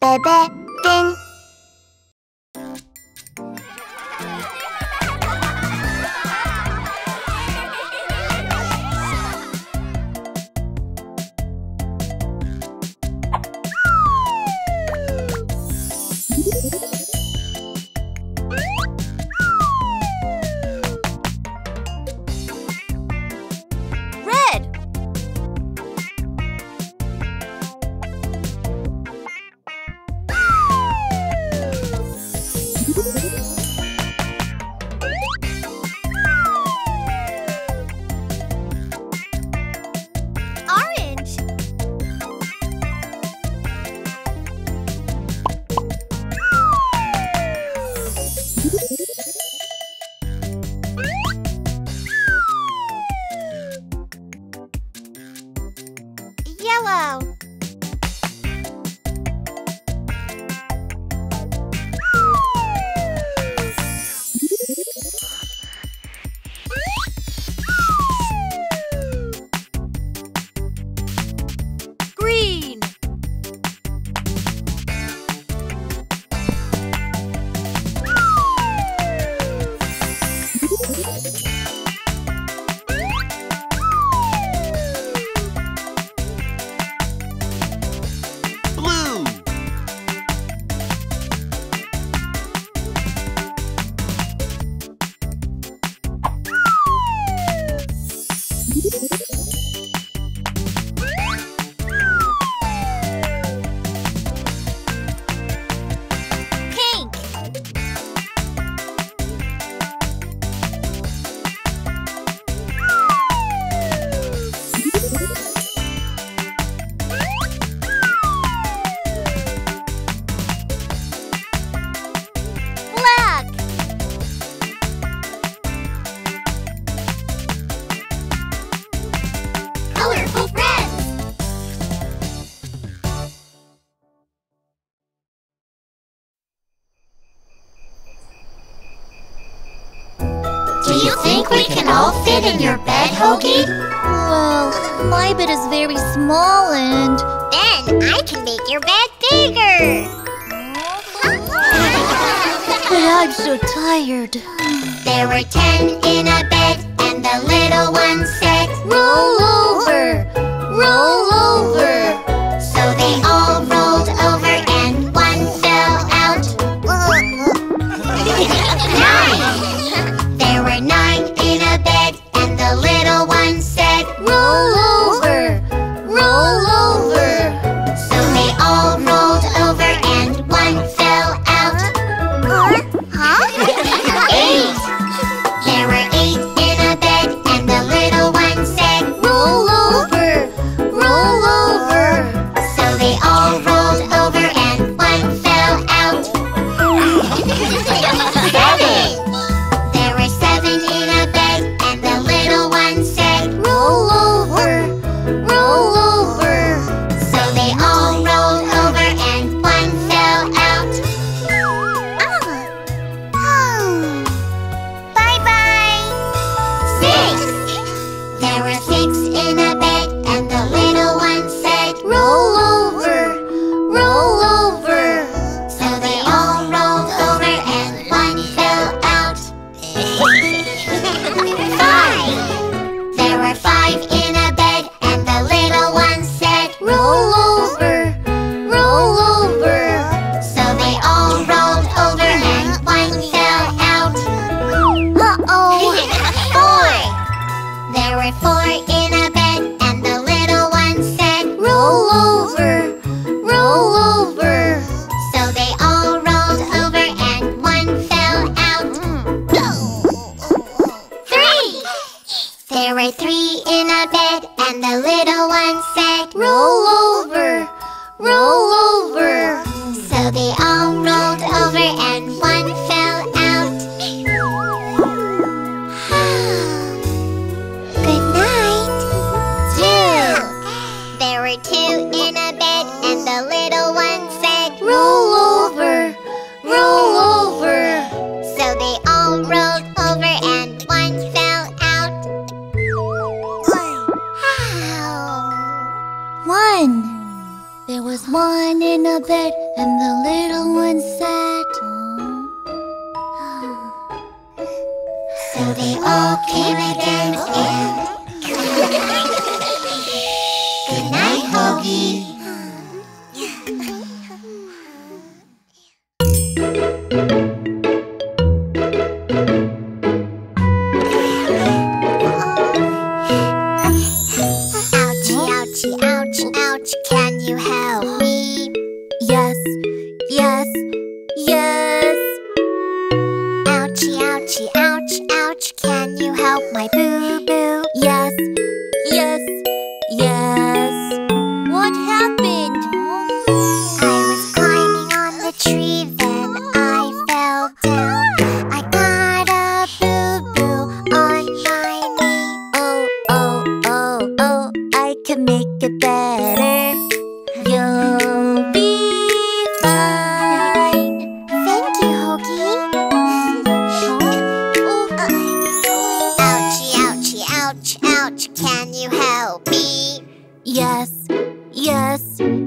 베베 띵 fit in your bed, Hogi? Well, my bed is very small and... Then I can make your bed bigger! but I'm so tired. There were ten in a bed, and the little one ます。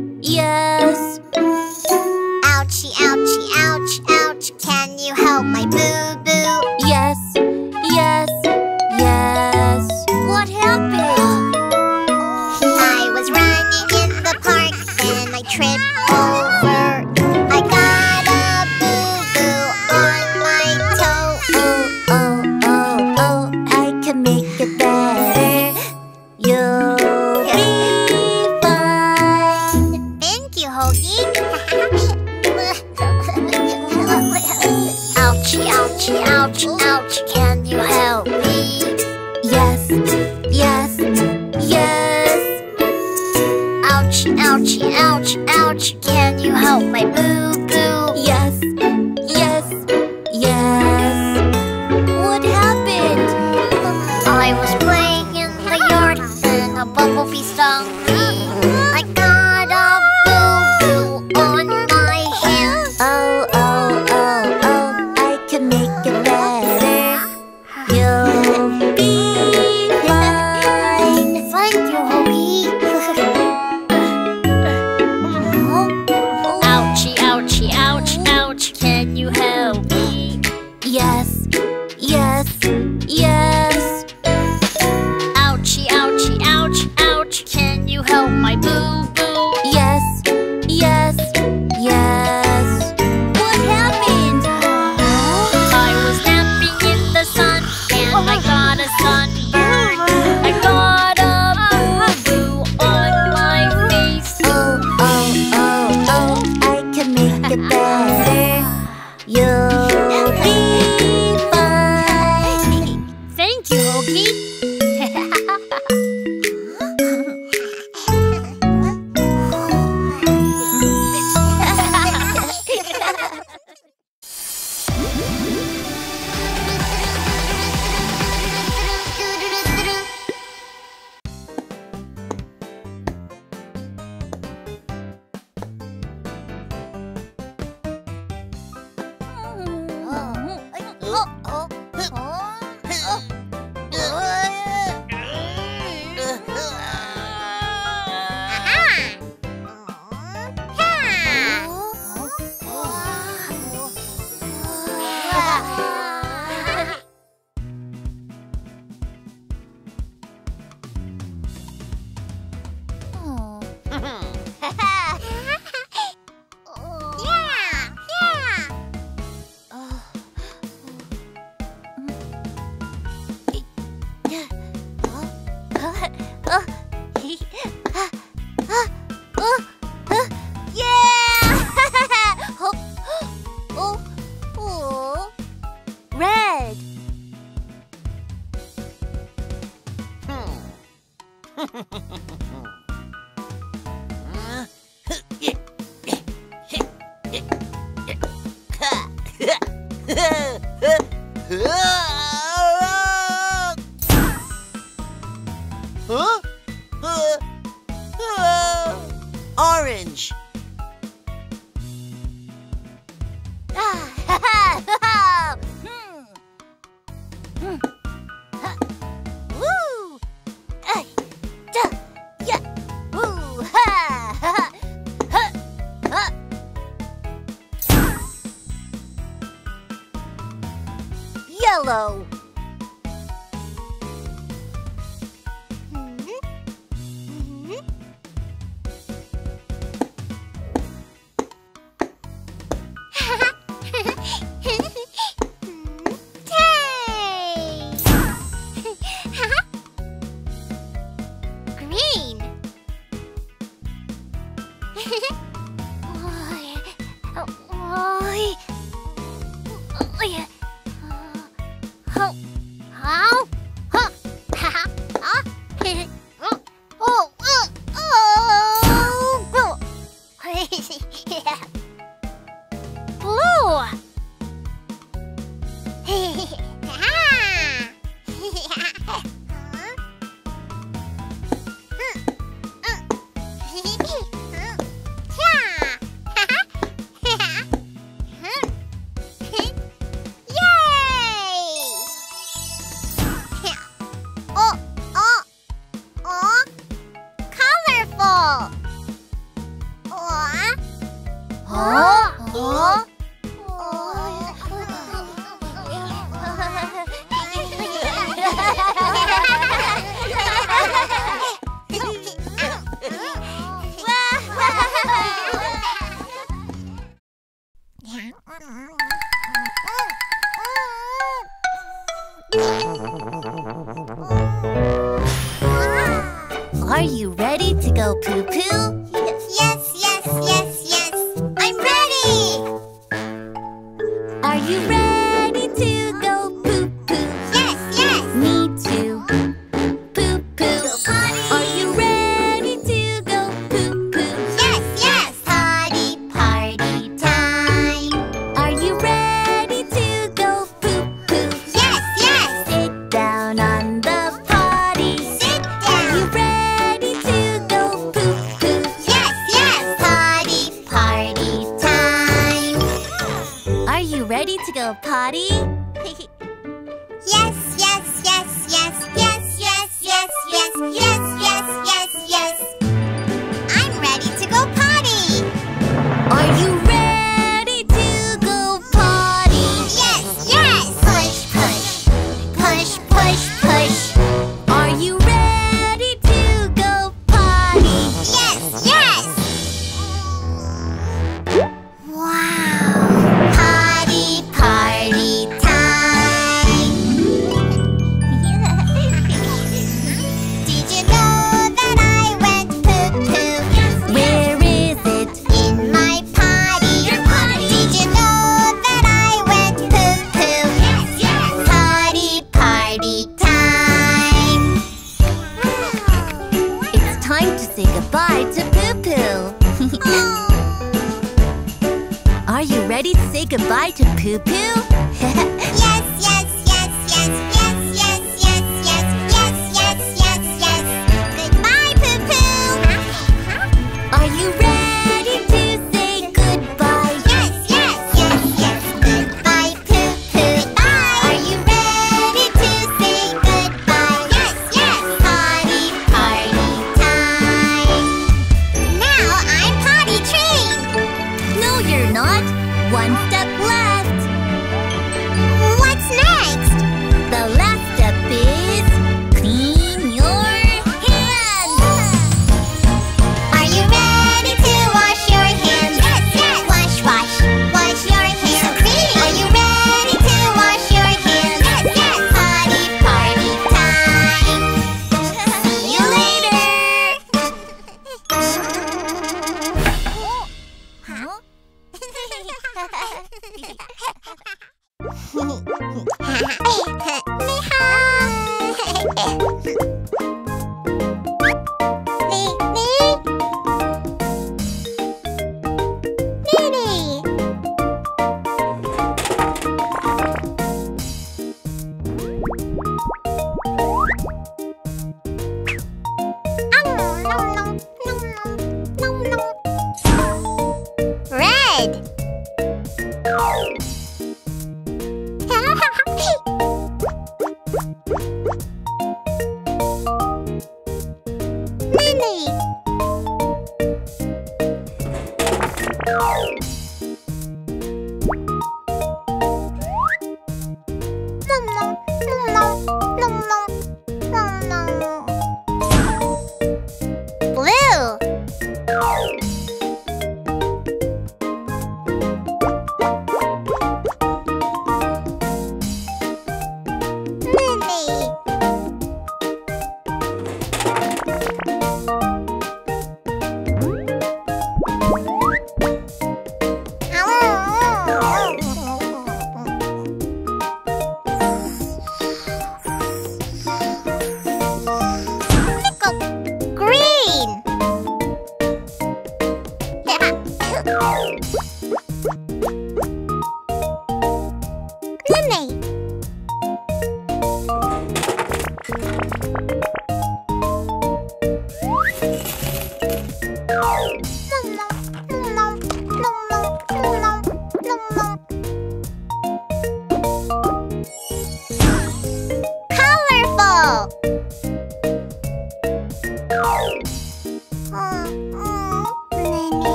Ha ha ha ha ha!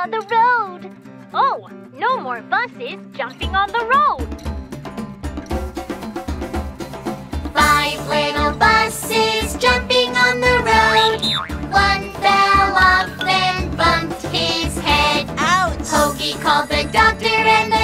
on the road. Oh, no more buses jumping on the road. Five little buses jumping on the road. One fell off and bumped his head. Ouch! Pokey called the doctor and the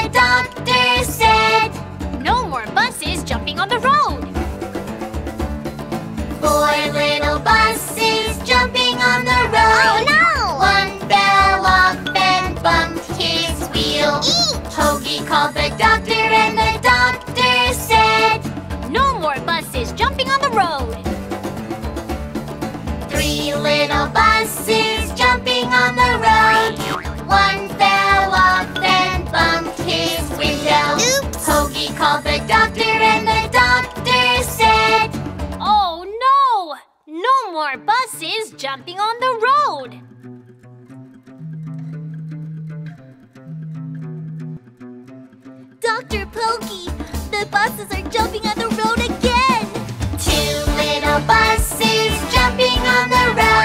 Little buses jumping on the road. One fell off and bumped his window. Called the doctor and the doctor said, Oh no! No more buses jumping on the road. Dr. The buses are jumping on the road again. Two little buses.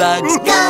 fun. Go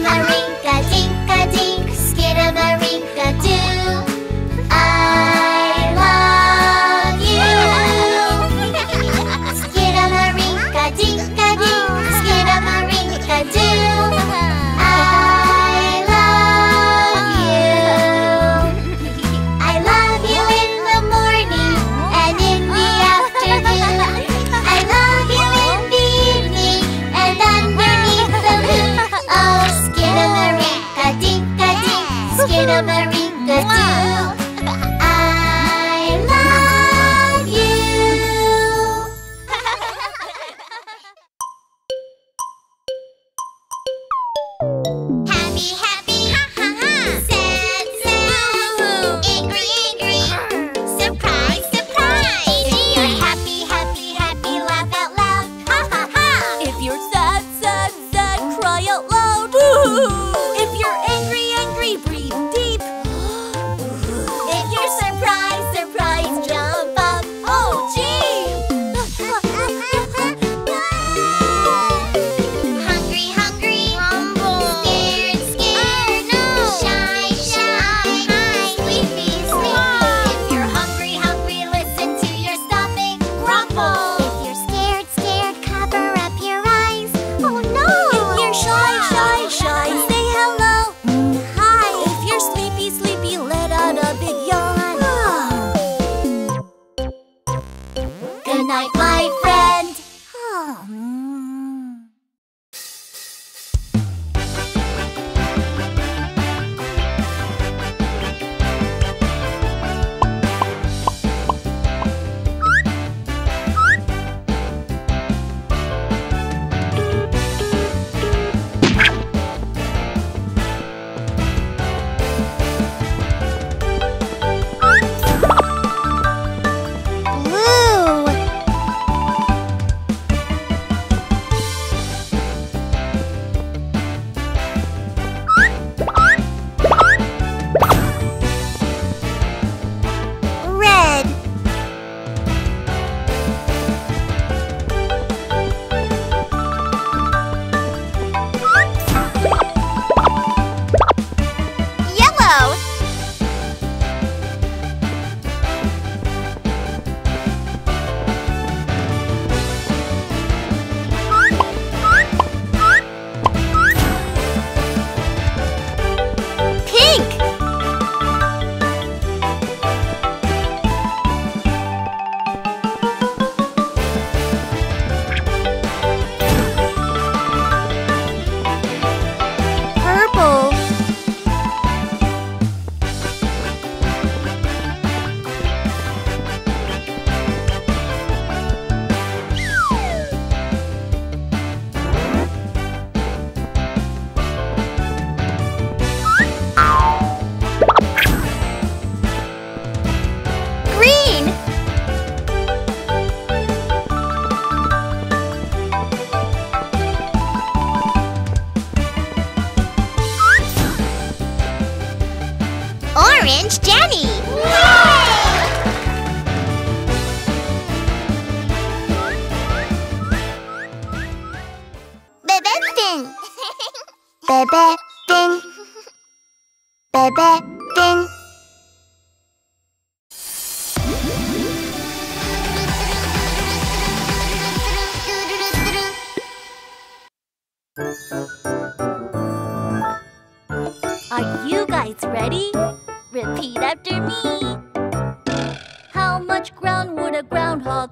Skidamarinka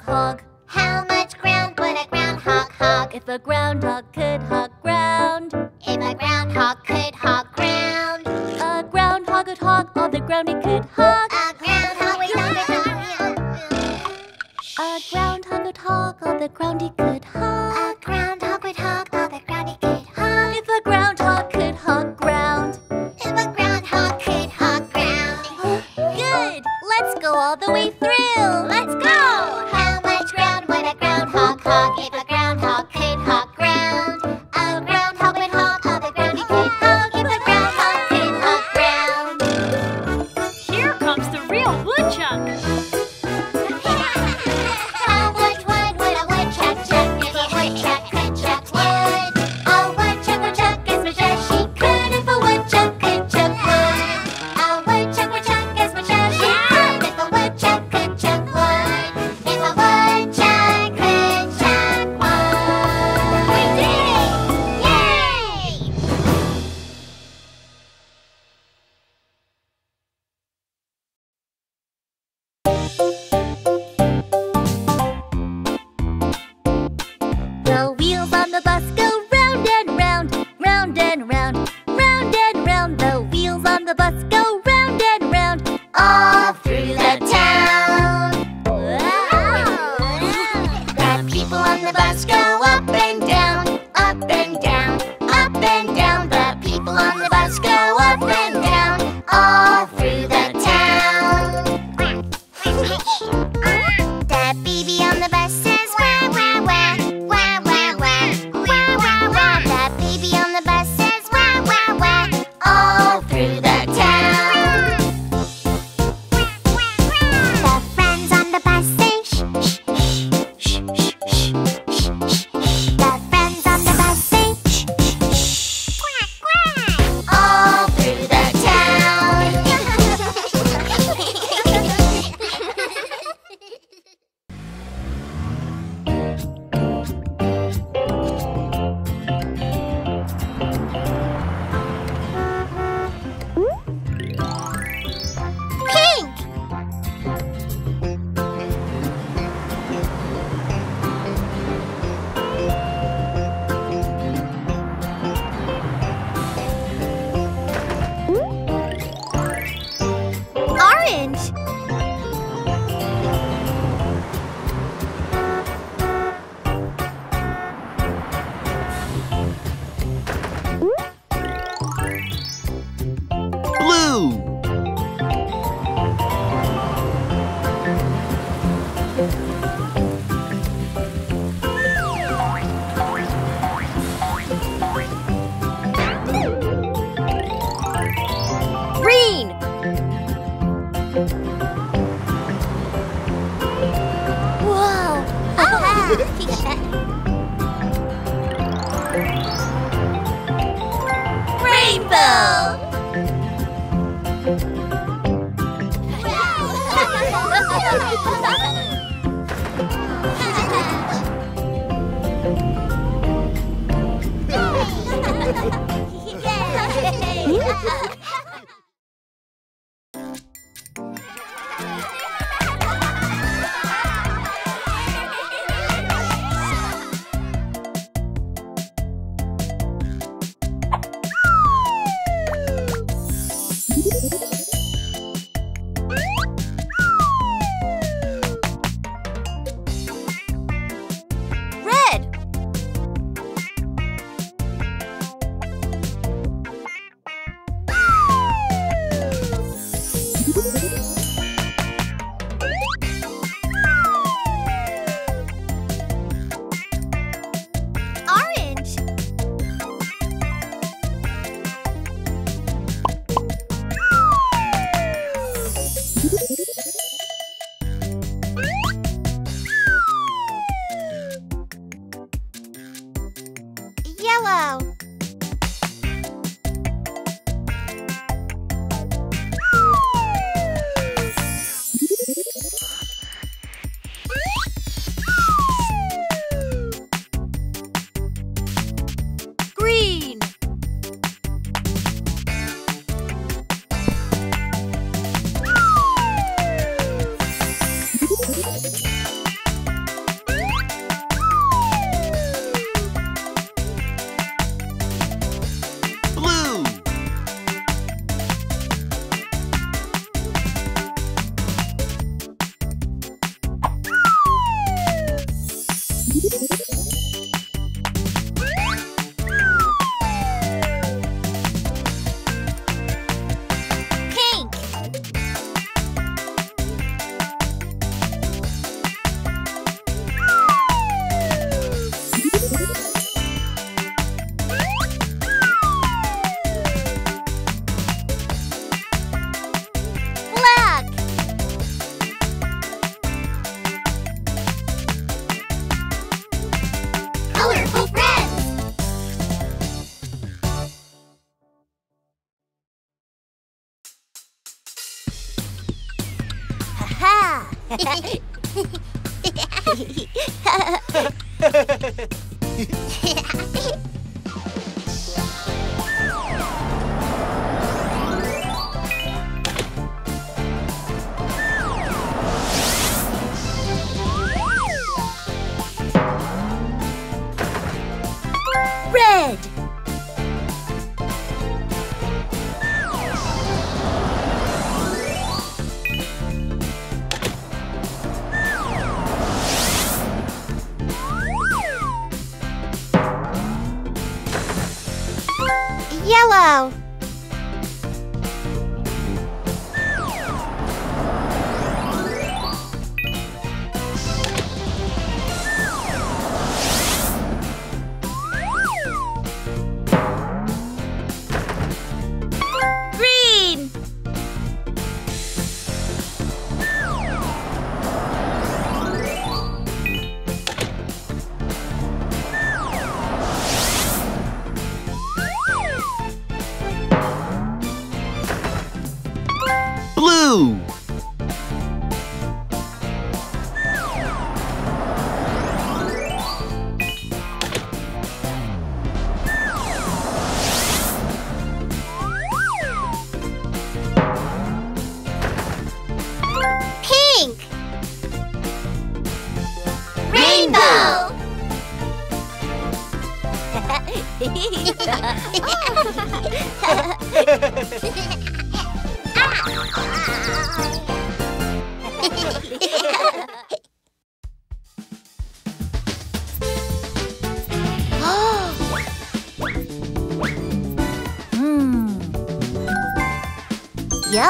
hog? How much ground would a groundhog hog? If a groundhog could hog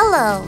Yellow.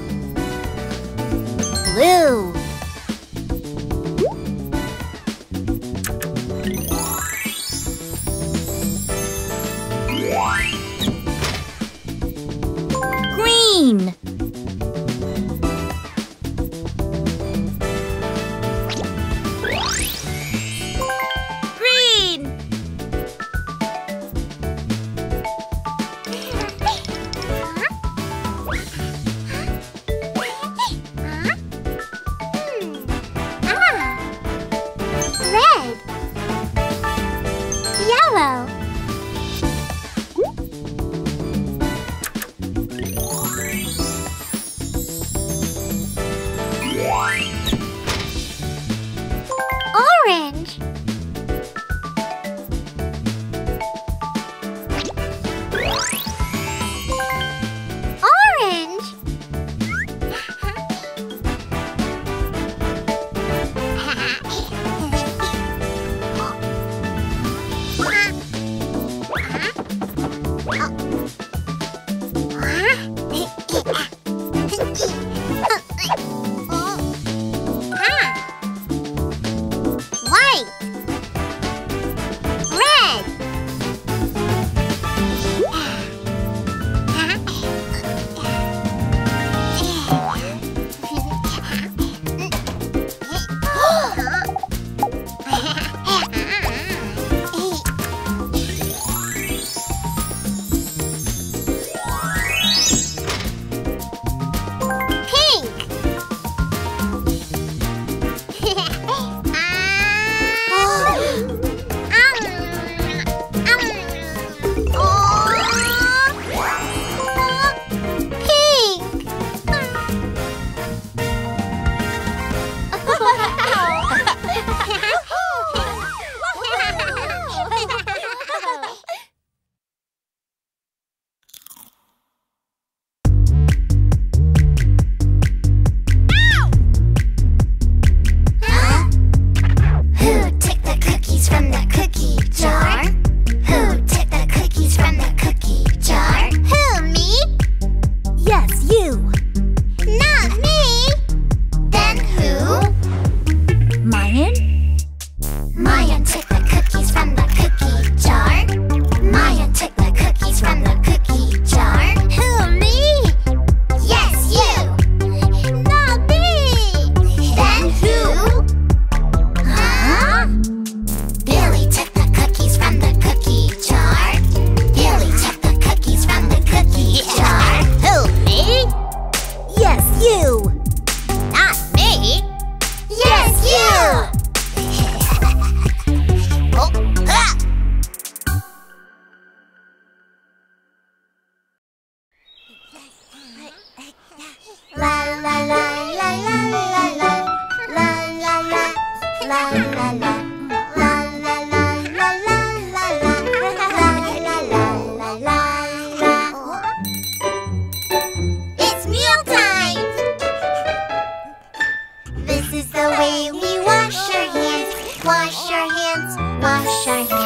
shine.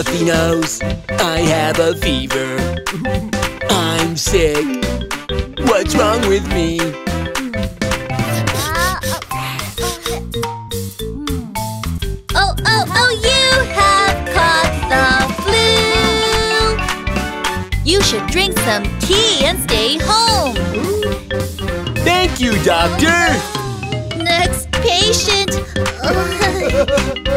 stuffy nose. I have a fever. I'm sick. What's wrong with me? Oh, oh, oh, oh, you have caught the flu. You should drink some tea and stay home. Thank you, doctor. Next patient.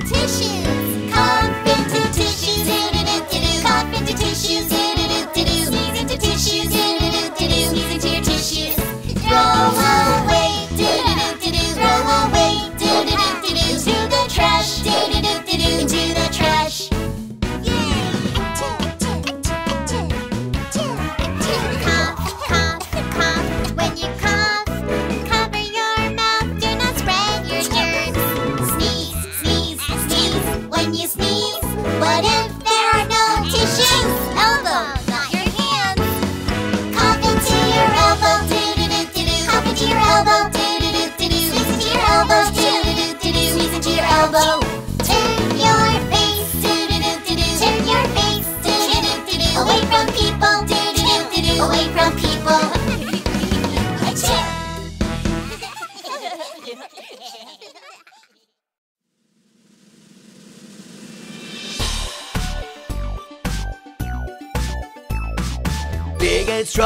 Grab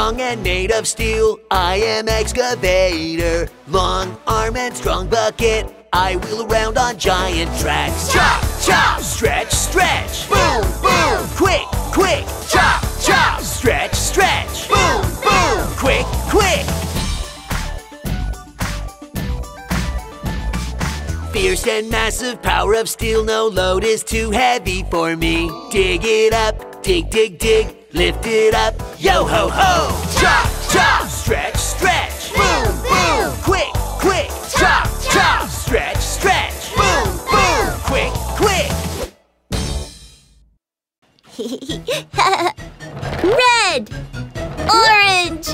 strong and made of steel, I am excavator. Long arm and strong bucket, I wheel around on giant tracks. Chop, chop, stretch, stretch. Boom, boom, quick, quick. Chop, chop, stretch, stretch. Boom, boom, quick, quick. Fierce and massive power of steel, no load is too heavy for me. Dig it up, dig, dig, dig, lift it up, yo ho ho! Chop, chop, stretch, stretch, boom, boom, quick, quick, chop, chop, stretch, stretch, boom, boom, quick, quick. Red, orange,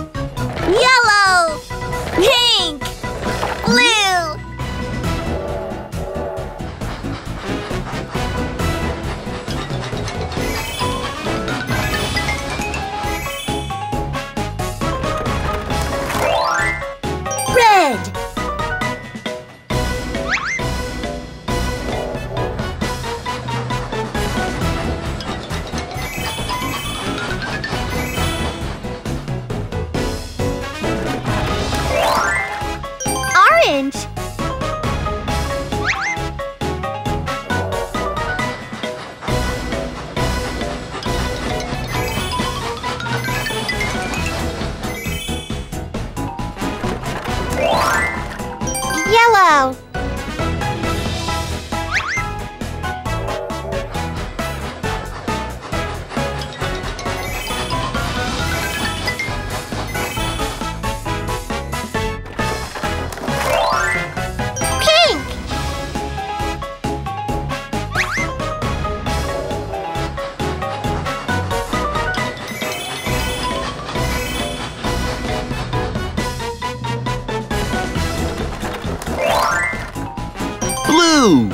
yellow, pink, blue. Blue.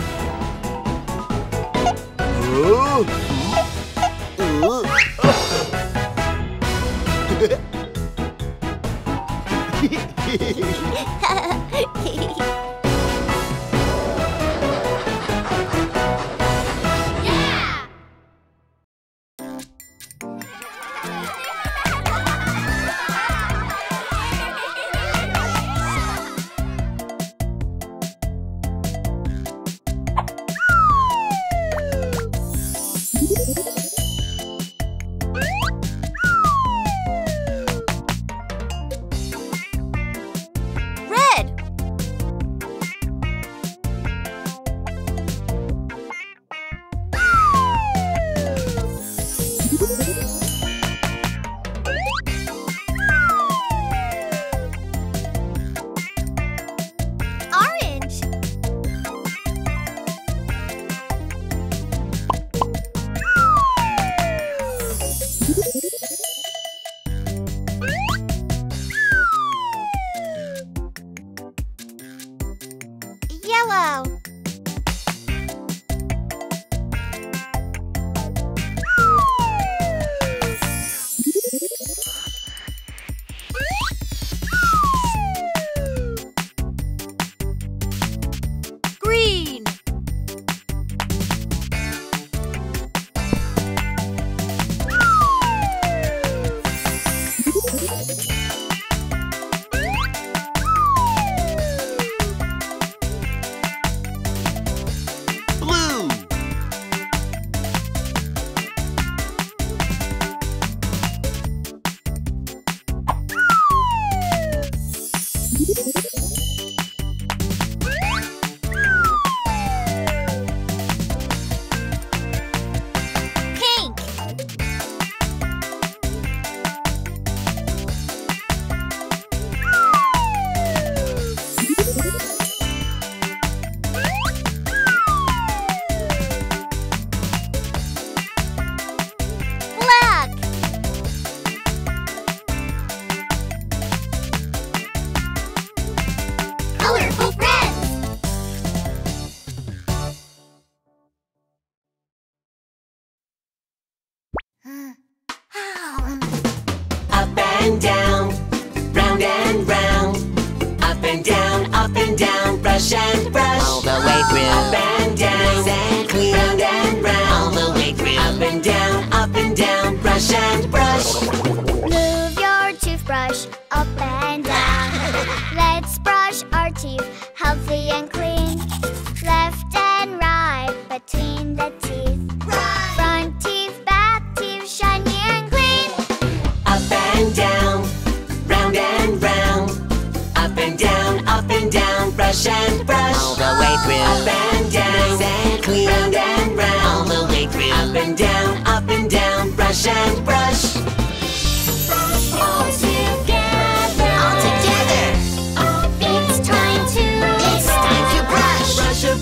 and brush.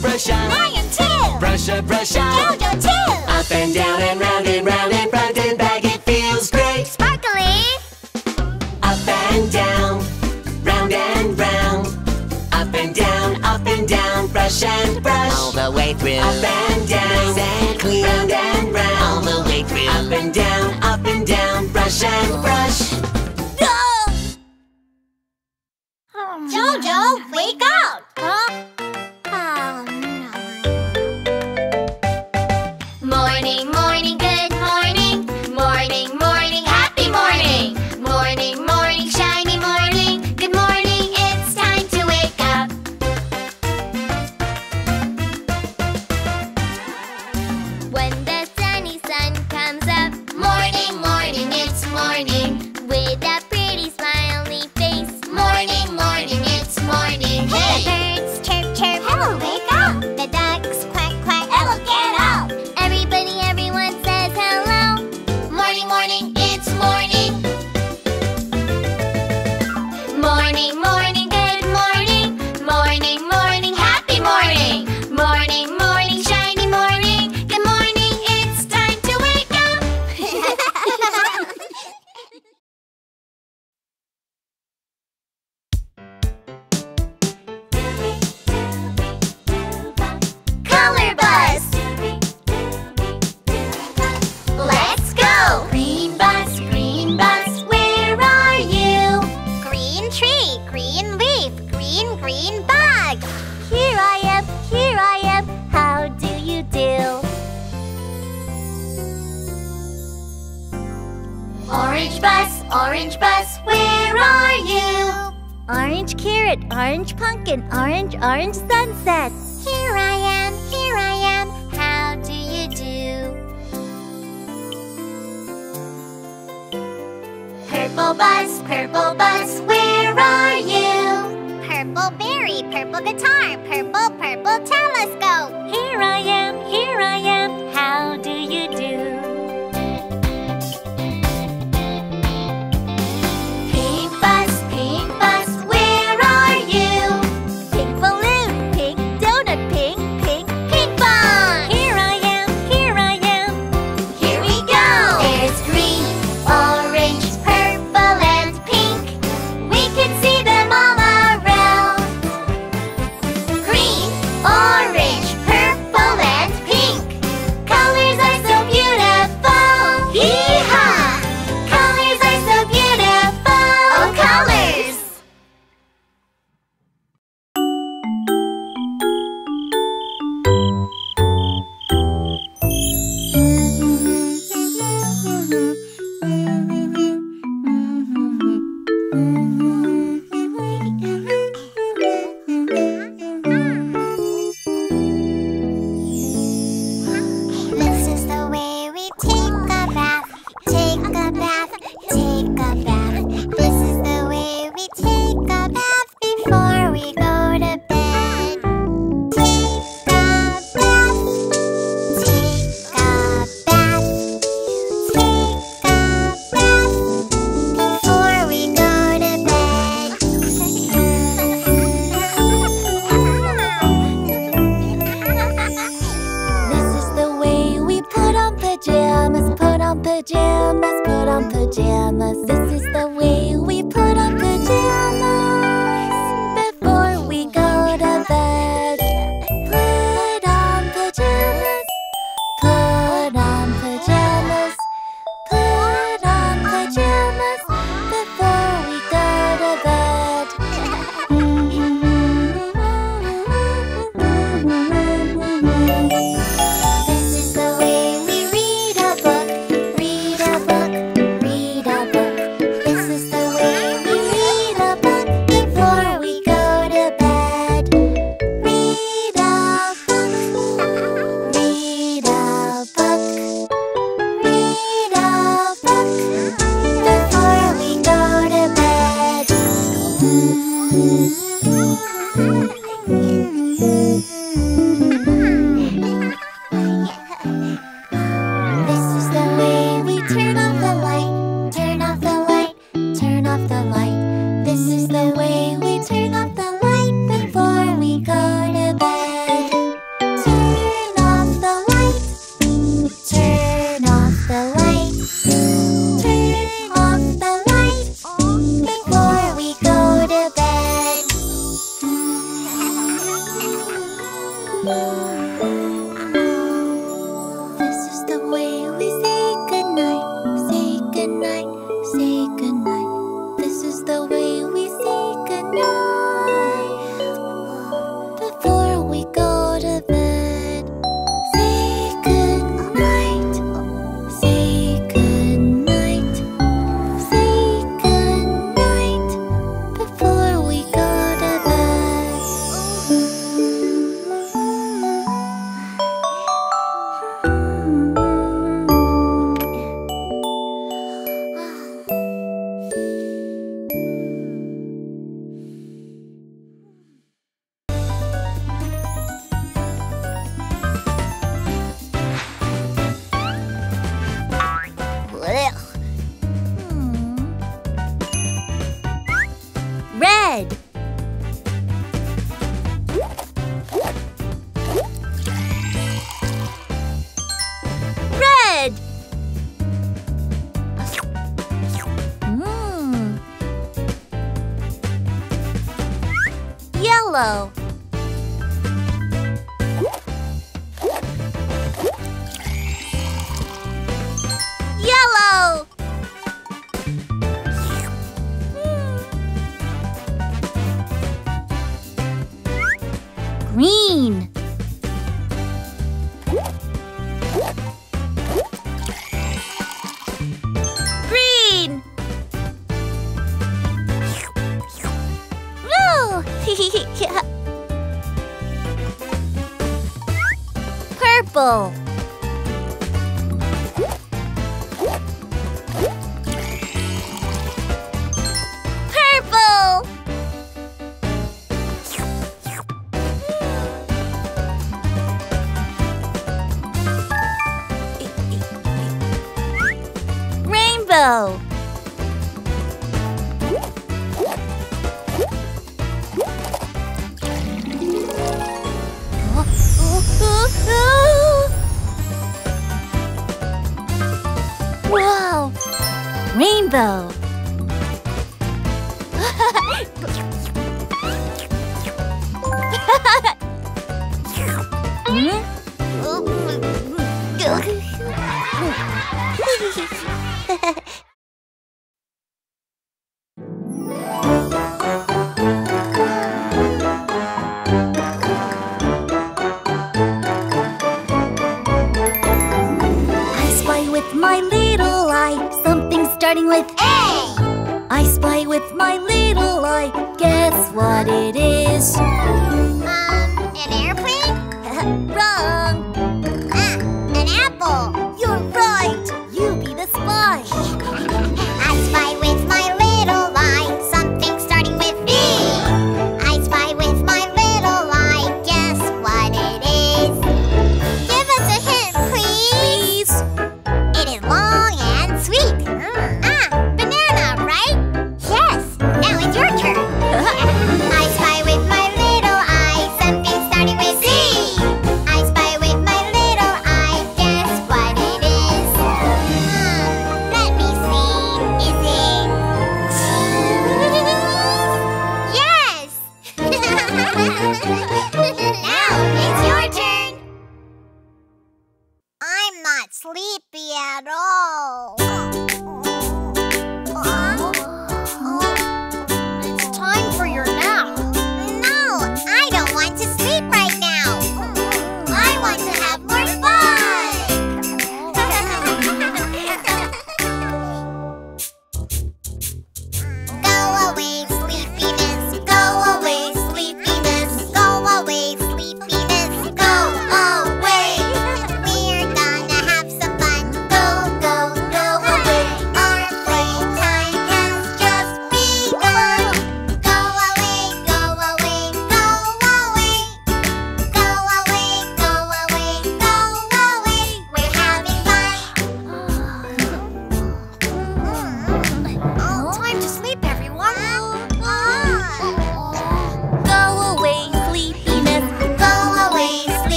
Brush up. Lion too. Brush up, brush up. Yo-yo too. Up and down and round and round and front and back. It feels great. Sparkly. Up and down, round and round. Up and down, up and down. Brush and brush. All the way through. Up and down. Exactly. Round and round. All the way through. Up and down and brush.